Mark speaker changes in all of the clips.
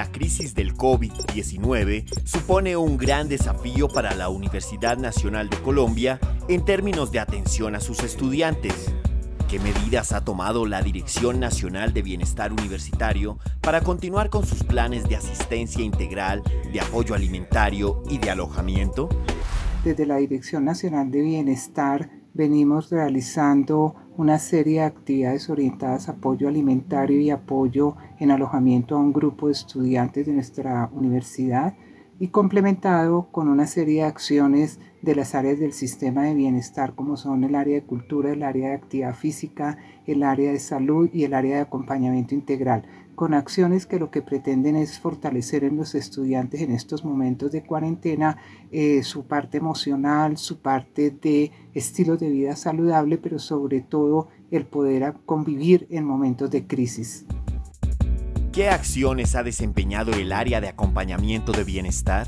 Speaker 1: la crisis del COVID-19 supone un gran desafío para la Universidad Nacional de Colombia en términos de atención a sus estudiantes. ¿Qué medidas ha tomado la Dirección Nacional de Bienestar Universitario para continuar con sus planes de asistencia integral, de apoyo alimentario y de alojamiento?
Speaker 2: Desde la Dirección Nacional de Bienestar venimos realizando una serie de actividades orientadas a apoyo alimentario y apoyo en alojamiento a un grupo de estudiantes de nuestra universidad y complementado con una serie de acciones de las áreas del sistema de bienestar como son el área de cultura, el área de actividad física, el área de salud y el área de acompañamiento integral con acciones que lo que pretenden es fortalecer en los estudiantes en estos momentos de cuarentena eh, su parte emocional, su parte de estilo de vida saludable, pero sobre todo el poder convivir en momentos de crisis.
Speaker 1: ¿Qué acciones ha desempeñado el área de acompañamiento de bienestar?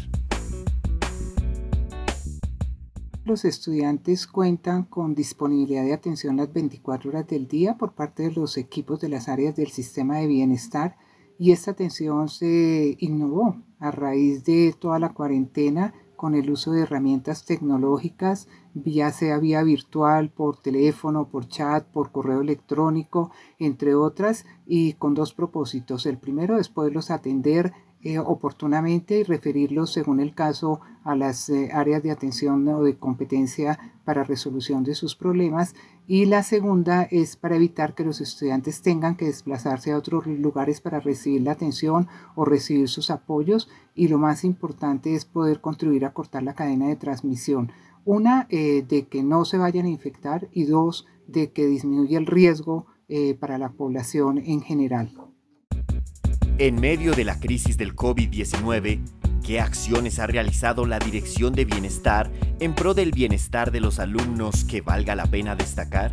Speaker 2: Los estudiantes cuentan con disponibilidad de atención las 24 horas del día por parte de los equipos de las áreas del sistema de bienestar y esta atención se innovó a raíz de toda la cuarentena con el uso de herramientas tecnológicas, ya sea vía virtual, por teléfono, por chat, por correo electrónico, entre otras, y con dos propósitos. El primero es poderlos atender eh, oportunamente y referirlos, según el caso, a las eh, áreas de atención o de competencia para resolución de sus problemas. Y la segunda es para evitar que los estudiantes tengan que desplazarse a otros lugares para recibir la atención o recibir sus apoyos. Y lo más importante es poder contribuir a cortar la cadena de transmisión. Una, eh, de que no se vayan a infectar y dos, de que disminuya el riesgo para la población en general.
Speaker 1: En medio de la crisis del COVID-19, ¿qué acciones ha realizado la Dirección de Bienestar en pro del bienestar de los alumnos que valga la pena destacar?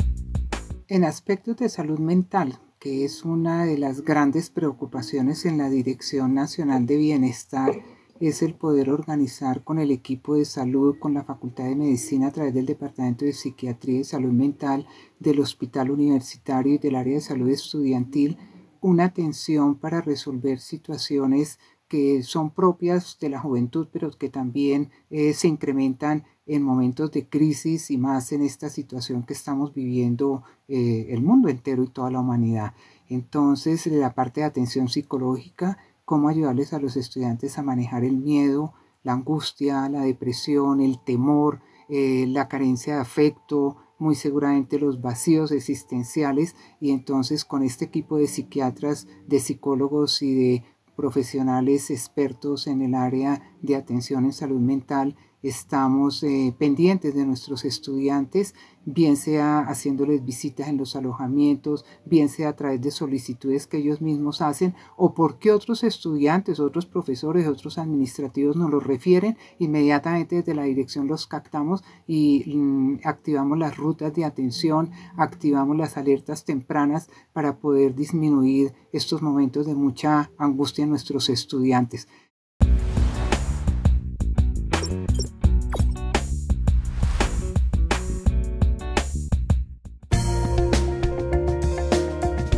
Speaker 2: En aspectos de salud mental, que es una de las grandes preocupaciones en la Dirección Nacional de Bienestar, es el poder organizar con el equipo de salud, con la Facultad de Medicina a través del Departamento de Psiquiatría y Salud Mental del Hospital Universitario y del área de salud estudiantil una atención para resolver situaciones que son propias de la juventud, pero que también eh, se incrementan en momentos de crisis y más en esta situación que estamos viviendo eh, el mundo entero y toda la humanidad. Entonces, la parte de atención psicológica, cómo ayudarles a los estudiantes a manejar el miedo, la angustia, la depresión, el temor, eh, la carencia de afecto, muy seguramente los vacíos existenciales y entonces con este equipo de psiquiatras, de psicólogos y de profesionales expertos en el área de atención en salud mental, estamos eh, pendientes de nuestros estudiantes bien sea haciéndoles visitas en los alojamientos, bien sea a través de solicitudes que ellos mismos hacen o porque otros estudiantes, otros profesores, otros administrativos nos los refieren, inmediatamente desde la dirección los captamos y mm, activamos las rutas de atención, activamos las alertas tempranas para poder disminuir estos momentos de mucha angustia en nuestros estudiantes.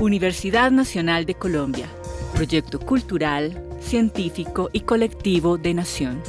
Speaker 3: Universidad Nacional de Colombia, proyecto cultural, científico y colectivo de nación.